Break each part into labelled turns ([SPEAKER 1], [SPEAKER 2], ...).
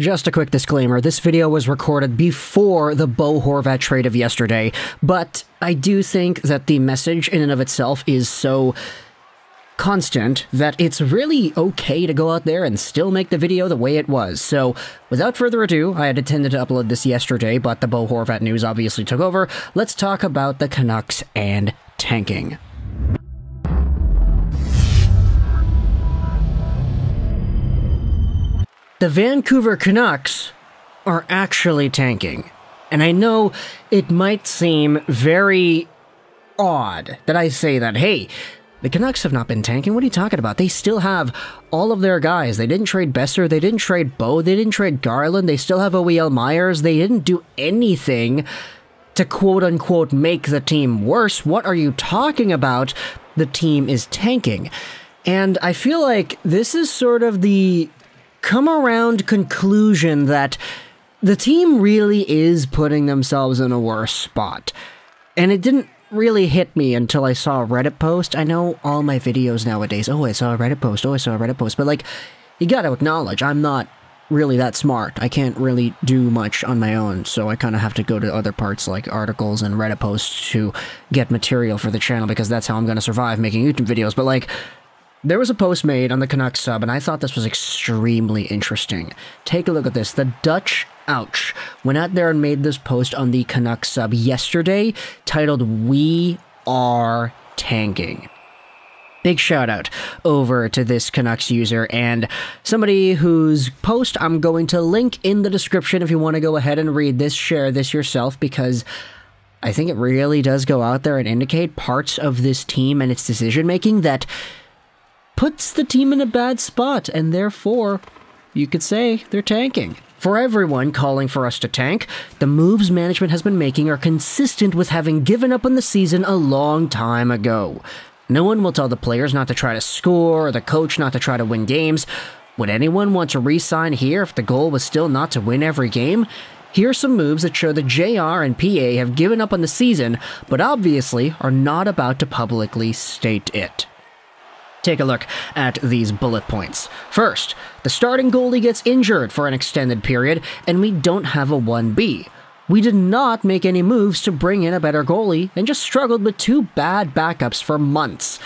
[SPEAKER 1] Just a quick disclaimer this video was recorded before the Bo Horvat trade of yesterday, but I do think that the message in and of itself is so constant that it's really okay to go out there and still make the video the way it was. So, without further ado, I had intended to upload this yesterday, but the Bo Horvat news obviously took over. Let's talk about the Canucks and tanking. The Vancouver Canucks are actually tanking. And I know it might seem very odd that I say that, hey, the Canucks have not been tanking. What are you talking about? They still have all of their guys. They didn't trade Boeser. They didn't trade Bo. They didn't trade Garland. They still have OEL Myers. They didn't do anything to quote unquote make the team worse. What are you talking about? The team is tanking. And I feel like this is sort of the come around conclusion that the team really is putting themselves in a worse spot. And it didn't really hit me until I saw a Reddit post. I know all my videos nowadays, oh, I saw a Reddit post, oh, I saw a Reddit post, but like, you gotta acknowledge, I'm not really that smart. I can't really do much on my own, so I kind of have to go to other parts like articles and Reddit posts to get material for the channel because that's how I'm gonna survive making YouTube videos. But like, there was a post made on the Canucks sub, and I thought this was extremely interesting. Take a look at this. The Dutch Ouch went out there and made this post on the Canucks sub yesterday titled We Are Tanking. Big shout out over to this Canucks user and somebody whose post I'm going to link in the description if you want to go ahead and read this, share this yourself because I think it really does go out there and indicate parts of this team and its decision making that puts the team in a bad spot, and therefore, you could say they're tanking. For everyone calling for us to tank, the moves management has been making are consistent with having given up on the season a long time ago. No one will tell the players not to try to score or the coach not to try to win games. Would anyone want to re sign here if the goal was still not to win every game? Here are some moves that show that JR and PA have given up on the season, but obviously are not about to publicly state it. Take a look at these bullet points. First, the starting goalie gets injured for an extended period, and we don't have a 1B. We did not make any moves to bring in a better goalie and just struggled with two bad backups for months.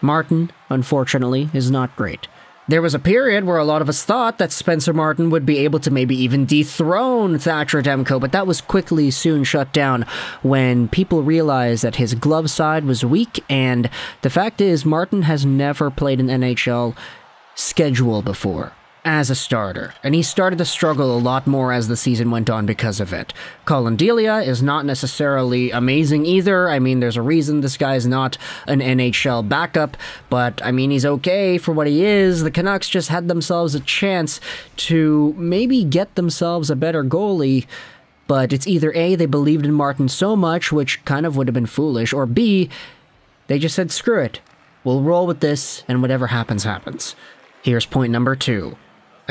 [SPEAKER 1] Martin, unfortunately, is not great. There was a period where a lot of us thought that Spencer Martin would be able to maybe even dethrone Thatcher Demko, but that was quickly soon shut down when people realized that his glove side was weak, and the fact is, Martin has never played an NHL schedule before as a starter, and he started to struggle a lot more as the season went on because of it. Collin Delia is not necessarily amazing either. I mean, there's a reason this guy's not an NHL backup, but I mean, he's okay for what he is. The Canucks just had themselves a chance to maybe get themselves a better goalie. But it's either A, they believed in Martin so much, which kind of would have been foolish, or B, they just said, screw it. We'll roll with this, and whatever happens, happens. Here's point number two.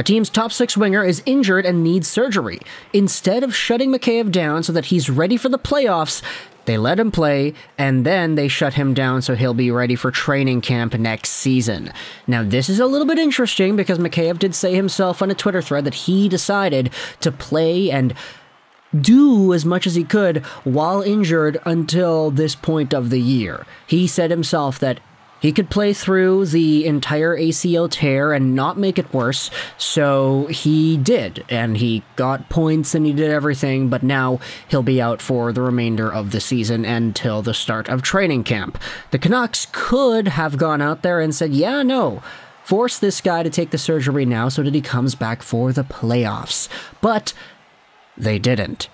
[SPEAKER 1] A team's top six winger is injured and needs surgery. Instead of shutting Mikheyev down so that he's ready for the playoffs, they let him play, and then they shut him down so he'll be ready for training camp next season. Now, this is a little bit interesting because Mikheyev did say himself on a Twitter thread that he decided to play and do as much as he could while injured until this point of the year. He said himself that he could play through the entire ACL tear and not make it worse, so he did, and he got points and he did everything, but now he'll be out for the remainder of the season until the start of training camp. The Canucks could have gone out there and said, yeah, no, force this guy to take the surgery now so that he comes back for the playoffs. But they didn't.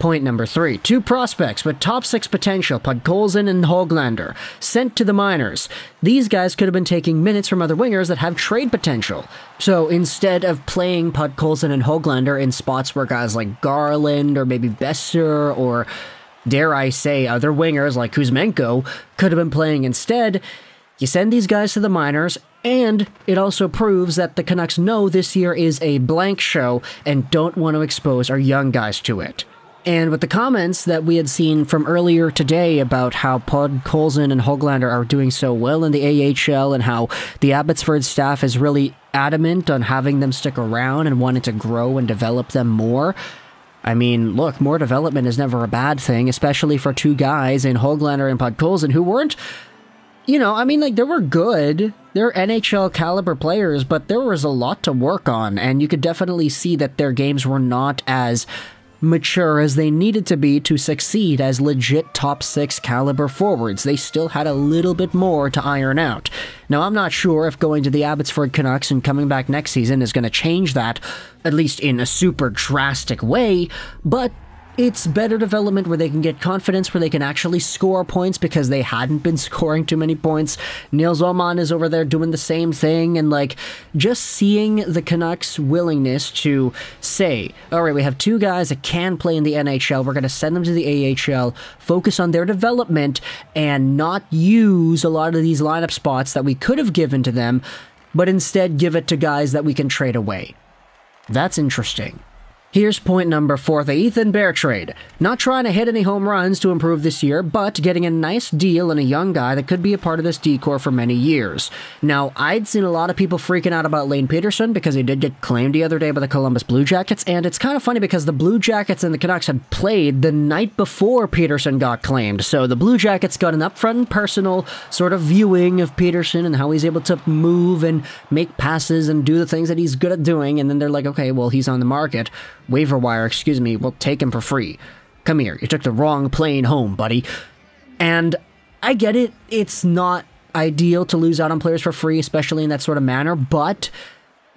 [SPEAKER 1] Point number three. Two prospects with top six potential, Podkolzin and Hoglander, sent to the minors. These guys could have been taking minutes from other wingers that have trade potential. So instead of playing Podkolzin and Hoglander in spots where guys like Garland or maybe Boeser or, dare I say, other wingers like Kuzmenko could have been playing instead, you send these guys to the minors, and it also proves that the Canucks know this year is a blank show and don't want to expose our young guys to it. And with the comments that we had seen from earlier today about how Podkolzin and Hoglander are doing so well in the AHL and how the Abbotsford staff is really adamant on having them stick around and wanting to grow and develop them more, I mean, look, more development is never a bad thing, especially for two guys in Hoglander and Podkolzin who weren't, you know, I mean, like, they were good. They're NHL caliber players, but there was a lot to work on, and you could definitely see that their games were not as mature as they needed to be to succeed as legit top 6 caliber forwards. They still had a little bit more to iron out. Now, I'm not sure if going to the Abbotsford Canucks and coming back next season is going to change that, at least in a super drastic way, but it's better development where they can get confidence, where they can actually score points because they hadn't been scoring too many points. Nils Åman is over there doing the same thing, and like just seeing the Canucks' willingness to say, all right, we have two guys that can play in the NHL, we're going to send them to the AHL, focus on their development, and not use a lot of these lineup spots that we could have given to them, but instead give it to guys that we can trade away. That's interesting. Here's point number four, the Ethan Bear trade. Not trying to hit any home runs to improve this year, but getting a nice deal and a young guy that could be a part of this decor for many years. Now, I'd seen a lot of people freaking out about Lane Pederson because he did get claimed the other day by the Columbus Blue Jackets, and it's kind of funny because the Blue Jackets and the Canucks had played the night before Pederson got claimed, so the Blue Jackets got an upfront and personal sort of viewing of Pederson and how he's able to move and make passes and do the things that he's good at doing, and then they're like, okay, well, he's on the market waiver wire, excuse me, we'll take him for free. Come here, you took the wrong plane home, buddy. And I get it, it's not ideal to lose out on players for free, especially in that sort of manner, but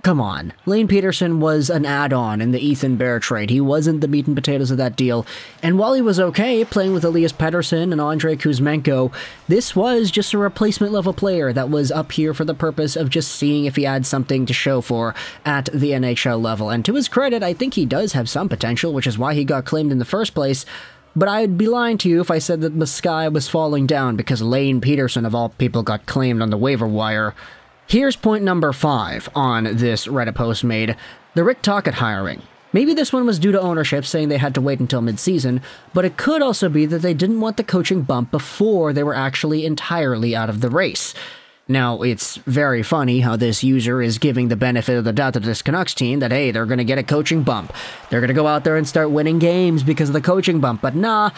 [SPEAKER 1] Come on. Lane Pederson was an add on in the Ethan Bear trade. He wasn't the meat and potatoes of that deal. And while he was okay playing with Elias Pettersson and Andrei Kuzmenko, this was just a replacement level player that was up here for the purpose of just seeing if he had something to show for at the NHL level. And to his credit, I think he does have some potential, which is why he got claimed in the first place. But I'd be lying to you if I said that the sky was falling down because Lane Pederson, of all people, got claimed on the waiver wire. Here's point number five on this Reddit post made the Rick Tocchet hiring. Maybe this one was due to ownership saying they had to wait until mid-season, but it could also be that they didn't want the coaching bump before they were actually entirely out of the race. Now, it's very funny how this user is giving the benefit of the doubt to this Canucks team that, hey, they're going to get a coaching bump. They're going to go out there and start winning games because of the coaching bump. But nah,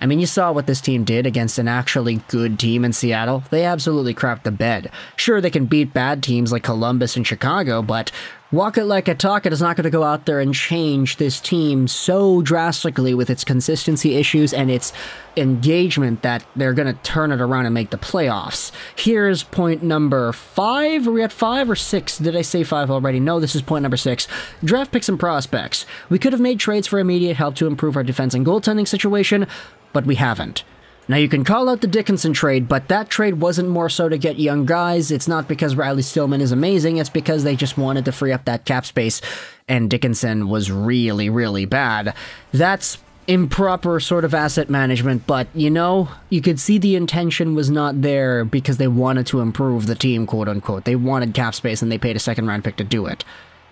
[SPEAKER 1] I mean, you saw what this team did against an actually good team in Seattle. They absolutely crapped the bed. Sure, they can beat bad teams like Columbus and Chicago, but Walk It Like a Talk It is not going to go out there and change this team so drastically with its consistency issues and its engagement that they're going to turn it around and make the playoffs. Here's point number five. Are we at five or six? Did I say five already? No, this is point number six. Draft picks and prospects. We could have made trades for immediate help to improve our defense and goaltending situation, but we haven't. Now, you can call out the Dickinson trade, but that trade wasn't more so to get young guys. It's not because Riley Stillman is amazing, it's because they just wanted to free up that cap space, and Dickinson was really, really bad. That's improper sort of asset management, but you know, you could see the intention was not there because they wanted to improve the team, quote unquote. They wanted cap space and they paid a second round pick to do it.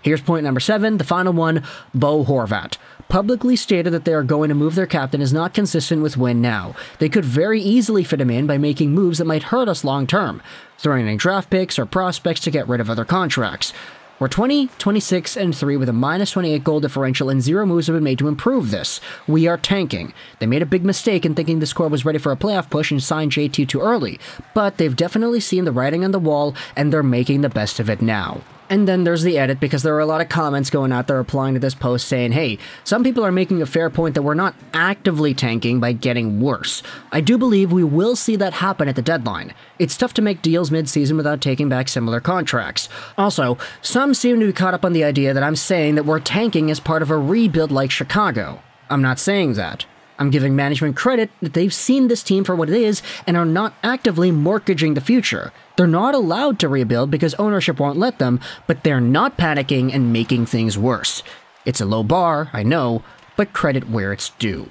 [SPEAKER 1] Here's point number seven, the final one Bo Horvat. Publicly stated that they are going to move their captain is not consistent with win now. They could very easily fit him in by making moves that might hurt us long term, throwing in draft picks or prospects to get rid of other contracts. We're 20, 26, and 3 with a minus 28 goal differential, and zero moves have been made to improve this. We are tanking. They made a big mistake in thinking this core was ready for a playoff push and signed JT too early, but they've definitely seen the writing on the wall, and they're making the best of it now. And then there's the edit because there are a lot of comments going out there replying to this post saying, hey, some people are making a fair point that we're not actively tanking by getting worse. I do believe we will see that happen at the deadline. It's tough to make deals mid-season without taking back similar contracts. Also, some seem to be caught up on the idea that I'm saying that we're tanking as part of a rebuild like Chicago. I'm not saying that. I'm giving management credit that they've seen this team for what it is and are not actively mortgaging the future. They're not allowed to rebuild because ownership won't let them, but they're not panicking and making things worse. It's a low bar, I know, but credit where it's due.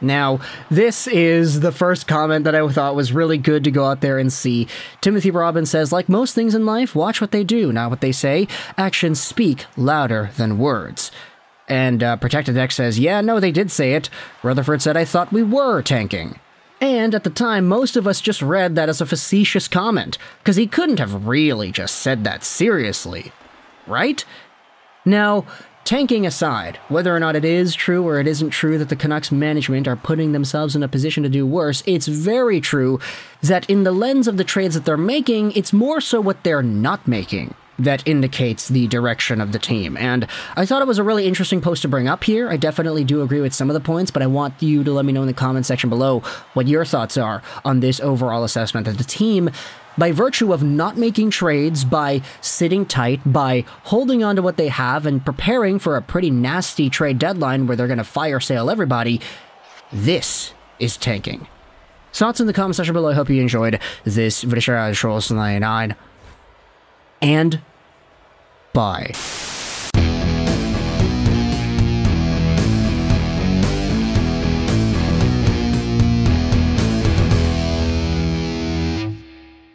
[SPEAKER 1] Now, this is the first comment that I thought was really good to go out there and see. Timothy Robbins says, like most things in life, watch what they do, not what they say. Actions speak louder than words. And uh, Protected X says, yeah, no, they did say it. Rutherford said, I thought we were tanking. And at the time, most of us just read that as a facetious comment, because he couldn't have really just said that seriously. Right? Now, tanking aside, whether or not it is true or it isn't true that the Canucks management are putting themselves in a position to do worse, it's very true that in the lens of the trades that they're making, it's more so what they're not making that indicates the direction of the team. And I thought it was a really interesting post to bring up here. I definitely do agree with some of the points, but I want you to let me know in the comment section below what your thoughts are on this overall assessment that the team by virtue of not making trades, by sitting tight, by holding on to what they have and preparing for a pretty nasty trade deadline where they're going to fire sale everybody, this is tanking. Thoughts in the comment section below. I hope you enjoyed this video. Trolls 99 and Bye.